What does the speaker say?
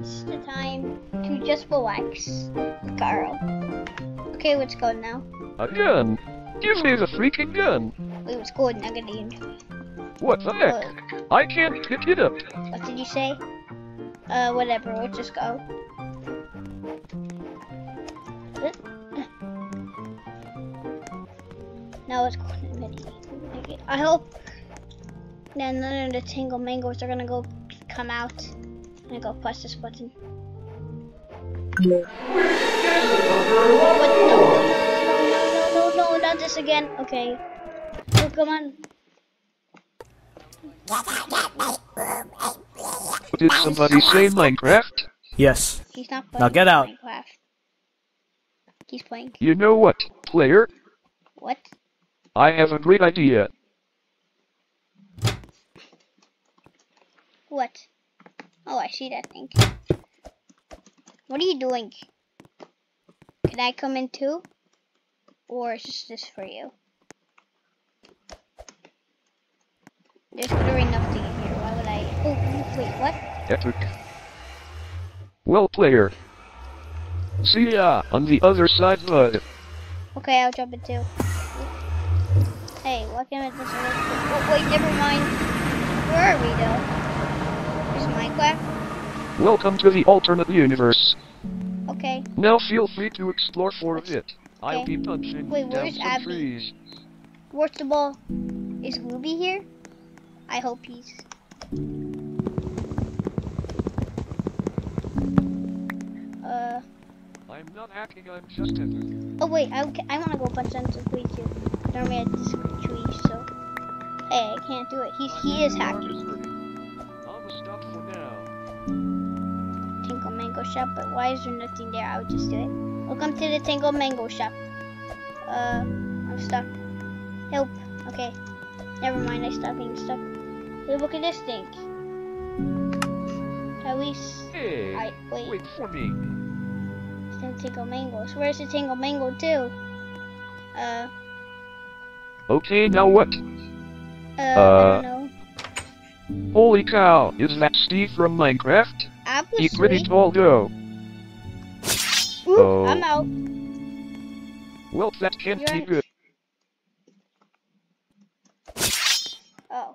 it's the time to just relax, Carl. Okay, what's going now? A gun? Give me the freaking gun! Wait, what's going negative? What the heck? I can't pick it up. What did you say? Uh, whatever, let's just go. Now let's go to negative. Okay, I hope that none of the Tingle Mangoes are gonna go come out. I'm gonna go press this button. What? No, no, no, no, no, not this again. Okay. Oh, come on. Did somebody say Minecraft? Yes. He's not playing Now get out. Minecraft. He's playing. You know what, player? What? I have a great idea. What? Oh, I see that thing. What are you doing? Can I come in too? Or is this just for you? There's literally nothing in here. Why would I? Oh, wait, what? Epic. Well, player. See ya on the other side, bud. Okay, I'll jump in too. Hey, welcome at this. Oh, wait, never mind. Where are we though? Minecraft? Welcome to the alternate universe. Okay. Now feel free to explore for a bit. I'll Okay. be punching Wait, down where's some Abby? trees. First of all, is Ruby here? I hope he's. Uh. I'm not hacking, I'm just epic. Oh wait, I, I want to go punch down some tree too. Normally at this tree, so. Hey, I can't do it. He's he is hacking. Shop, but why is there nothing there? I would just do it. Welcome to the Tingle Mango Shop. Uh, I'm stuck. Help. Okay. Never mind, I stopped being stuck. Hey, look at this thing. At least. Hey, I wait. wait for me. It's the Tingle Mangoes. Where's the Tingle Mango too? Uh, Okay, now what? uh, I Uh. Holy cow, is that Steve from Minecraft? Obviously. He pretty tall though. Oh. I'm out. Well, that can't You're be good. Oh,